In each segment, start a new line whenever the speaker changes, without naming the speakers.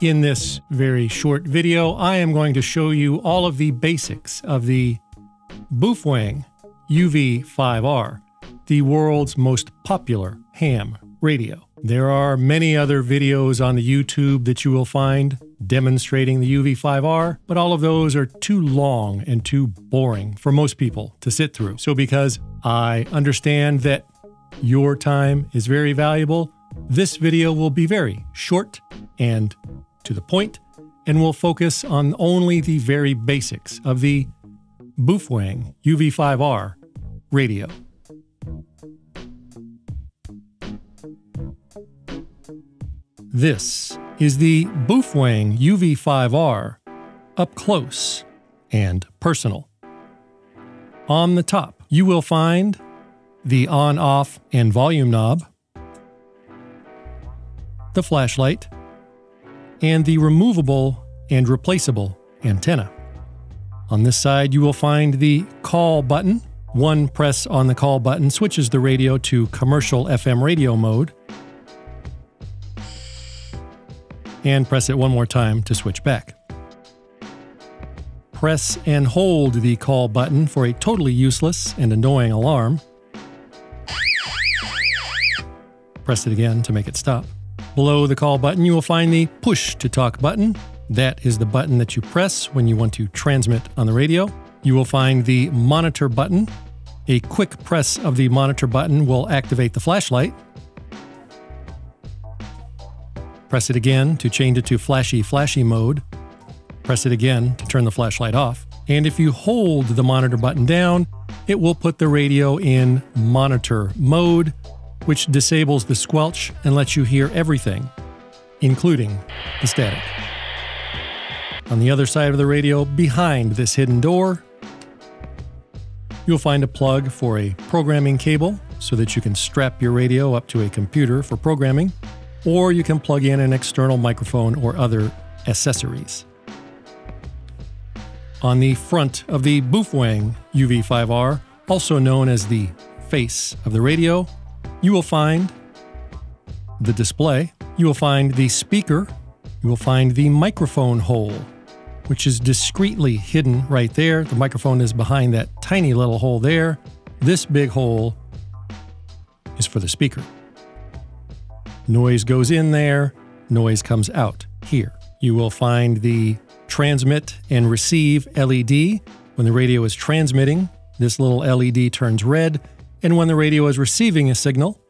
In this very short video, I am going to show you all of the basics of the Boofwang UV5R, the world's most popular ham radio. There are many other videos on the YouTube that you will find demonstrating the UV5R, but all of those are too long and too boring for most people to sit through. So, because I understand that your time is very valuable, this video will be very short and to the point, and we'll focus on only the very basics of the Baofeng UV5R radio. This is the Baofeng UV5R up close and personal. On the top, you will find the on, off, and volume knob, the flashlight, and the removable and replaceable antenna. On this side, you will find the call button. One press on the call button switches the radio to commercial FM radio mode, and press it one more time to switch back. Press and hold the call button for a totally useless and annoying alarm. Press it again to make it stop. Below the call button, you will find the push to talk button. That is the button that you press when you want to transmit on the radio. You will find the monitor button. A quick press of the monitor button will activate the flashlight. Press it again to change it to flashy flashy mode. Press it again to turn the flashlight off. And if you hold the monitor button down, it will put the radio in monitor mode, which disables the squelch and lets you hear everything, including the static. On the other side of the radio, behind this hidden door, you'll find a plug for a programming cable so that you can strap your radio up to a computer for programming or you can plug in an external microphone or other accessories. On the front of the Baofeng UV5R, also known as the face of the radio, you will find the display, you will find the speaker, you will find the microphone hole, which is discreetly hidden right there. The microphone is behind that tiny little hole there. This big hole is for the speaker. Noise goes in there, noise comes out here. You will find the transmit and receive LED. When the radio is transmitting, this little LED turns red, and when the radio is receiving a signal,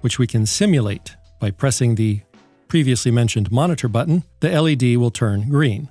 which we can simulate by pressing the previously mentioned monitor button, the LED will turn green.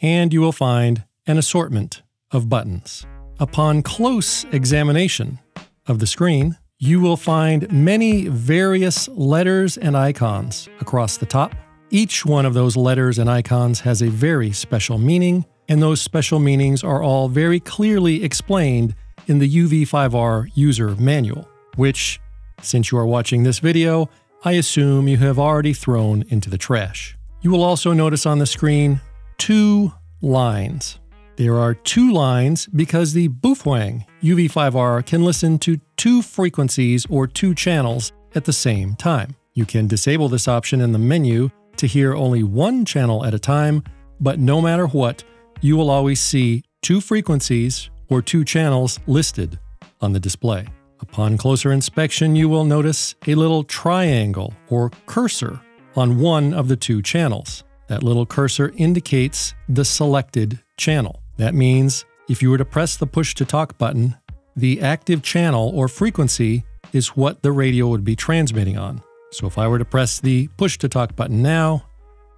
And you will find an assortment of buttons. Upon close examination of the screen, you will find many various letters and icons across the top. Each one of those letters and icons has a very special meaning, and those special meanings are all very clearly explained in the UV5R user manual, which, since you are watching this video, I assume you have already thrown into the trash. You will also notice on the screen two lines. There are two lines because the Baofeng UV5R can listen to two frequencies or two channels at the same time. You can disable this option in the menu to hear only one channel at a time, but no matter what, you will always see two frequencies or two channels listed on the display. Upon closer inspection, you will notice a little triangle or cursor on one of the two channels. That little cursor indicates the selected channel. That means if you were to press the push to talk button, the active channel or frequency is what the radio would be transmitting on. So if I were to press the push to talk button now,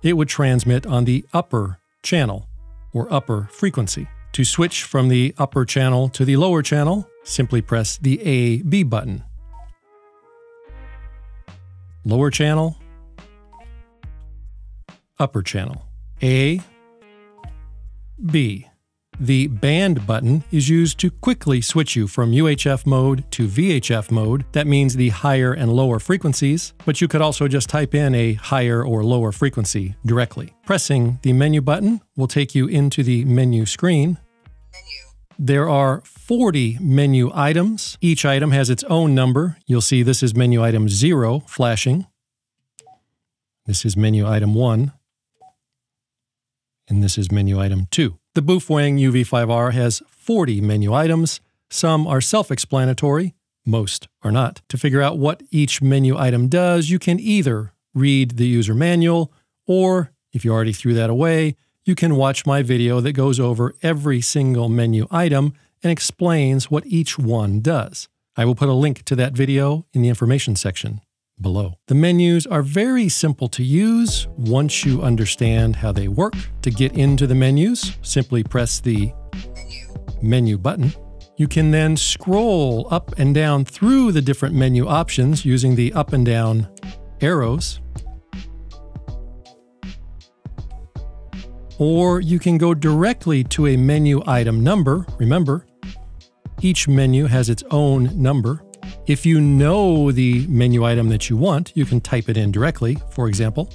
it would transmit on the upper channel or upper frequency. To switch from the upper channel to the lower channel, simply press the A B button. Lower channel, upper channel. A B. The band button is used to quickly switch you from UHF mode to VHF mode. That means the higher and lower frequencies, but you could also just type in a higher or lower frequency directly. Pressing the menu button will take you into the menu screen. There are 40 menu items. Each item has its own number. You'll see this is menu item 0 flashing. This is menu item 1. And this is menu item 2. The Baofeng UV5R has 40 menu items. Some are self explanatory, most are not. To figure out what each menu item does, you can either read the user manual, or if you already threw that away, you can watch my video that goes over every single menu item and explains what each one does. I will put a link to that video in the information section below. The menus are very simple to use once you understand how they work. To get into the menus, simply press the menu button. You can then scroll up and down through the different menu options using the up and down arrows. Or you can go directly to a menu item number. Remember, each menu has its own number. If you know the menu item that you want, you can type it in directly, for example.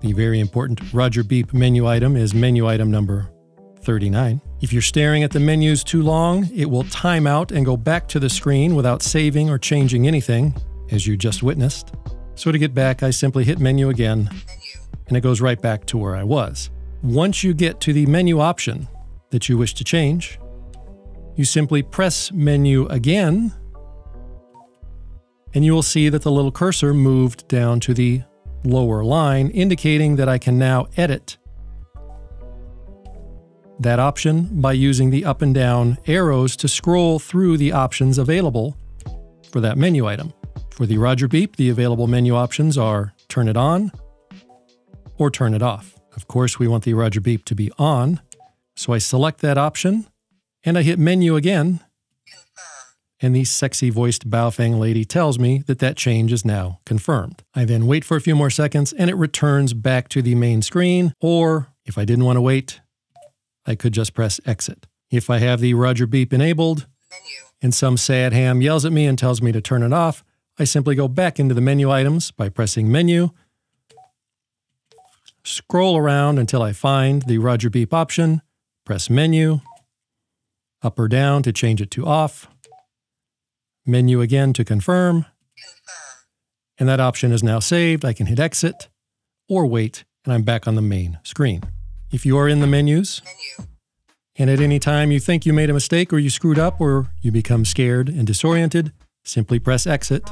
The very important Roger Beep menu item is menu item number 39. If you're staring at the menus too long, it will time out and go back to the screen without saving or changing anything, as you just witnessed. So to get back, I simply hit menu again, and it goes right back to where I was. Once you get to the menu option that you wish to change, you simply press menu again, and you will see that the little cursor moved down to the lower line, indicating that I can now edit that option by using the up and down arrows to scroll through the options available for that menu item. For the Roger Beep, the available menu options are turn it on or turn it off. Of course, we want the Roger Beep to be on, so I select that option and I hit menu again, and the sexy voiced Baofeng lady tells me that that change is now confirmed. I then wait for a few more seconds and it returns back to the main screen, or if I didn't want to wait, I could just press exit. If I have the Roger Beep enabled and some sad ham yells at me and tells me to turn it off, I simply go back into the menu items by pressing menu, scroll around until I find the Roger Beep option, press menu, up or down to change it to off, menu again to confirm, and that option is now saved. I can hit exit or wait, and I'm back on the main screen. If you are in the menus, and at any time you think you made a mistake or you screwed up or you become scared and disoriented, simply press exit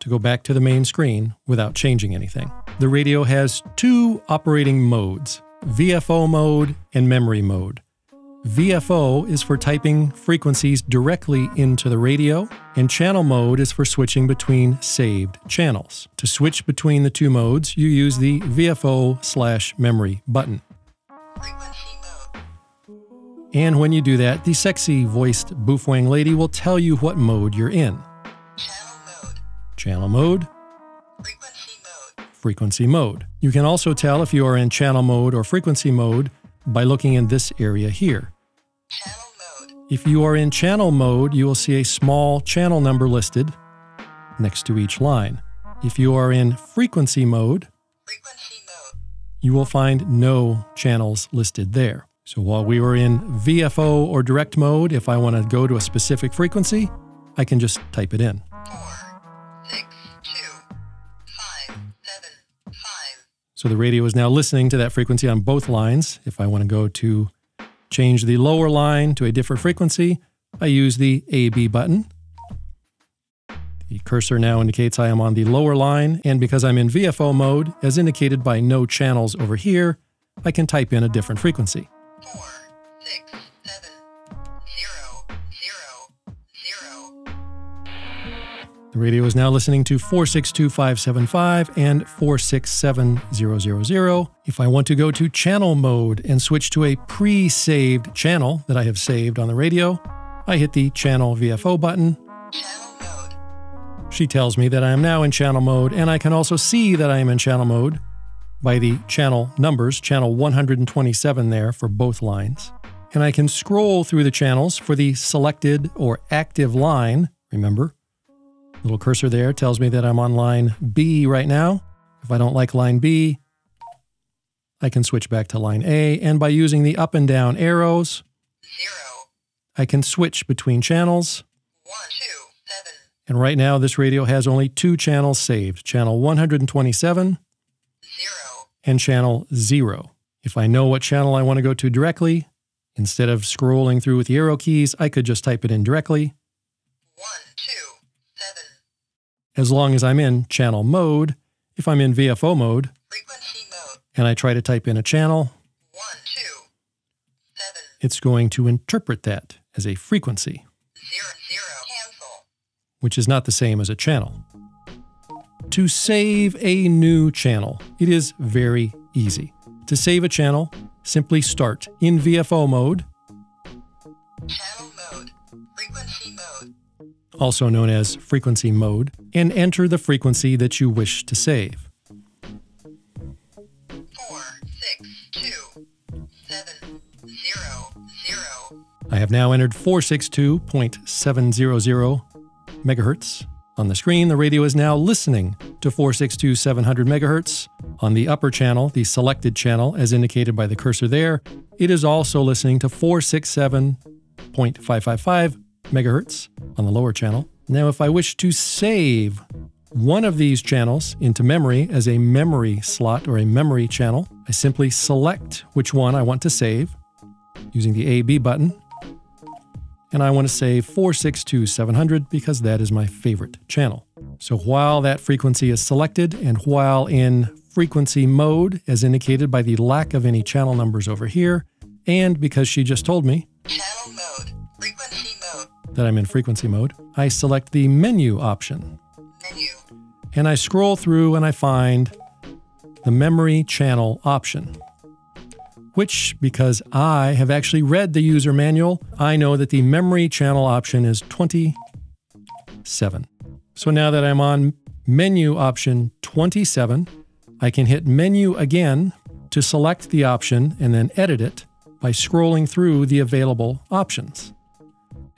to go back to the main screen without changing anything. The radio has two operating modes VFO mode and memory mode. VFO is for typing frequencies directly into the radio, and channel mode is for switching between saved channels. To switch between the two modes, you use the VFO slash memory button. And when you do that, the sexy voiced Baofeng lady will tell you what mode you're in. Channel mode. Frequency mode. You can also tell if you are in channel mode or frequency mode by looking in this area here. If you are in channel mode, you will see a small channel number listed next to each line. If you are in frequency mode, you will find no channels listed there. So while we were in VFO or direct mode, if I want to go to a specific frequency, I can just type it in. So the radio is now listening to that frequency on both lines. If I want to go to change the lower line to a different frequency, I use the AB button. The cursor now indicates I am on the lower line, and because I'm in VFO mode, as indicated by no channels over here, I can type in a different frequency. The radio is now listening to 462.575 and 467.000. If I want to go to channel mode and switch to a pre-saved channel that I have saved on the radio, I hit the channel VFO button. Channel mode. She tells me that I am now in channel mode, and I can also see that I am in channel mode by the channel numbers, channel 127 there for both lines. And I can scroll through the channels for the selected or active line, remember, Little cursor there tells me that I'm on line B right now. If I don't like line B, I can switch back to line A, and by using the up and down arrows, Zero. I can switch between channels. One, two, seven, And right now, this radio has only two channels saved channel 127
zero,
and channel 0. If I know what channel I want to go to directly, instead of scrolling through with the arrow keys, I could just type it in directly.
one, two, seven,
As long as I'm in channel mode, if I'm in VFO mode
mode,
and I try to type in a channel,
one, two, seven,
it's going to interpret that as a frequency,
zero, zero, cancel,
which is not the same as a channel. To save a new channel, it is very easy. To save a channel, simply start in VFO mode,
channel
also known as frequency mode, and enter the frequency that you wish to save.
four, six, two, seven, zero, zero,
I have now entered 462.700 megahertz. On the screen, the radio is now listening to 462 700 megahertz. On the upper channel, the selected channel, as indicated by the cursor there, it is also listening to 467.555 megahertz on the lower channel. Now, if I wish to save one of these channels into memory as a memory slot or a memory channel, I simply select which one I want to save using the AB button and I want to save 462700 because that is my favorite channel. So while that frequency is selected and while in frequency mode, as indicated by the lack of any channel numbers over here, and because she just told me that I'm in frequency mode, I select the menu option
menu,
and I scroll through and I find the memory channel option. Which, because I have actually read the user manual, I know that the memory channel option is 27. So now that I'm on menu option 27, I can hit menu again to select the option and then edit it by scrolling through the available options.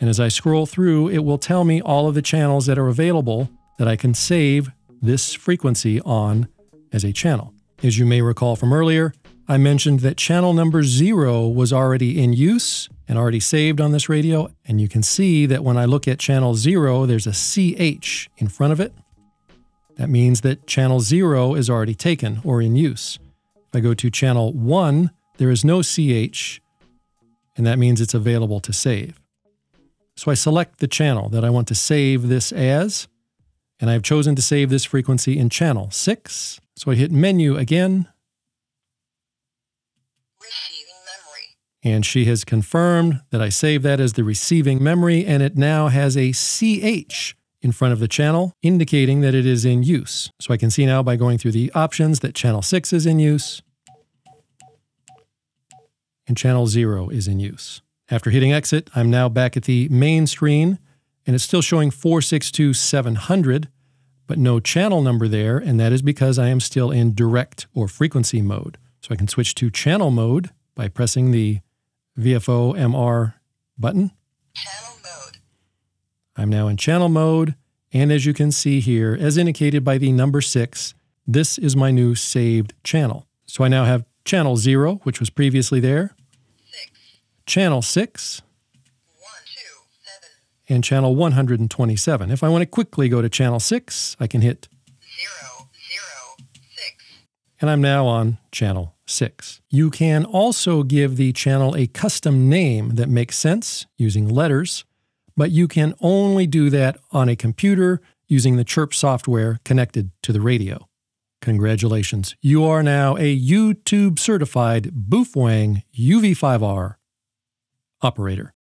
And as I scroll through, it will tell me all of the channels that are available that I can save this frequency on as a channel. As you may recall from earlier, I mentioned that channel number zero was already in use and already saved on this radio. And you can see that when I look at channel zero, there's a CH in front of it. That means that channel zero is already taken or in use. If I go to channel one, there is no CH, and that means it's available to save. So I select the channel that I want to save this as, and I've chosen to save this frequency in channel 6. So I hit menu again, and she has confirmed that I saved that as the receiving memory, and it now has a CH in front of the channel, indicating that it is in use. So I can see now by going through the options that channel 6 is in use, and channel 0 is in use. After hitting exit, I'm now back at the main screen, and it's still showing 462700, but no channel number there, and that is because I am still in direct or frequency mode. So I can switch to channel mode by pressing the VFO MR button.
channel mode,
I'm now in channel mode, and as you can see here, as indicated by the number six, this is my new saved channel. So I now have channel zero, which was previously there, channel six,
one, two, seven,
and channel 127. If I want to quickly go to channel six, I can hit,
zero, zero, six,
and I'm now on channel six. You can also give the channel a custom name that makes sense using letters, but you can only do that on a computer using the Chirp software connected to the radio. Congratulations, you are now a YouTube certified Boofwang UV5R operator.